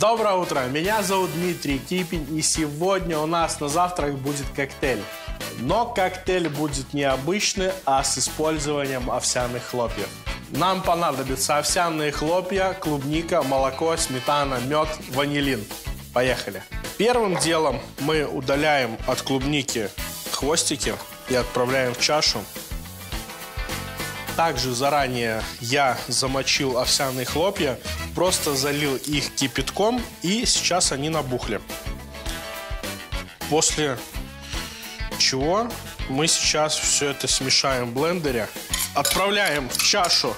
Доброе утро, меня зовут Дмитрий Кипин, и сегодня у нас на завтрак будет коктейль. Но коктейль будет необычный, а с использованием овсяных хлопьев. Нам понадобятся овсяные хлопья, клубника, молоко, сметана, мед, ванилин. Поехали. Первым делом мы удаляем от клубники хвостики и отправляем в чашу. Также заранее я замочил овсяные хлопья, просто залил их кипятком и сейчас они набухли. После чего мы сейчас все это смешаем в блендере. Отправляем в чашу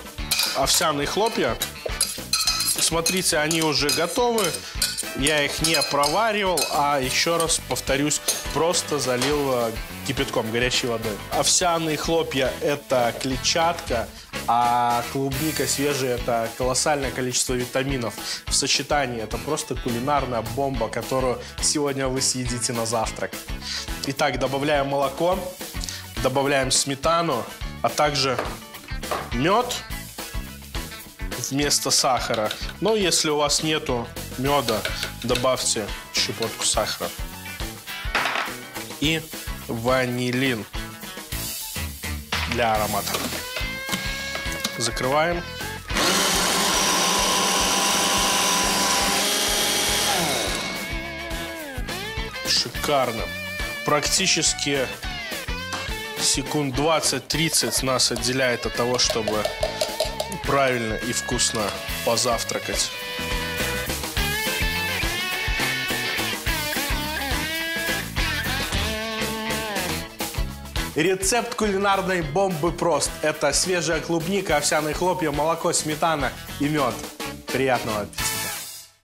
овсяные хлопья. Смотрите, они уже готовы. Я их не проваривал, а еще раз повторюсь, просто залил э, кипятком, горячей водой. Овсяные хлопья – это клетчатка, а клубника свежая – это колоссальное количество витаминов. В сочетании это просто кулинарная бомба, которую сегодня вы съедите на завтрак. Итак, добавляем молоко, добавляем сметану, а также мед вместо сахара. Но если у вас нету меда, добавьте щепотку сахара. И ванилин для аромата. Закрываем. Шикарно. Практически секунд 20-30 нас отделяет от того, чтобы правильно и вкусно позавтракать. Рецепт кулинарной бомбы прост. Это свежая клубника, овсяные хлопья, молоко, сметана и мед. Приятного аппетита!